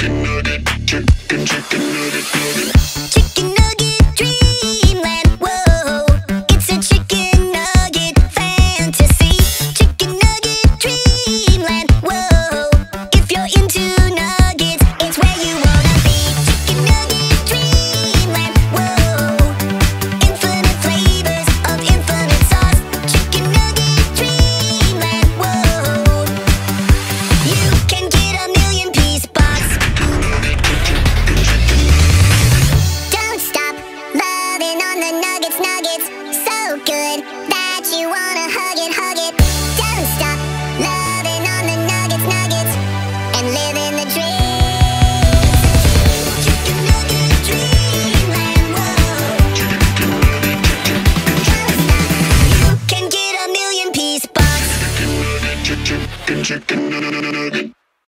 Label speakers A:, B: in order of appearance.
A: chicken nugget, chicken chicken nugget nugget.
B: the nuggets, nuggets. So good that you wanna hug it, hug it. Don't stop loving on the nuggets, nuggets And living the dream.
A: Chicken nugget dreamland, whoa You can get a million piece box. nugget, nugget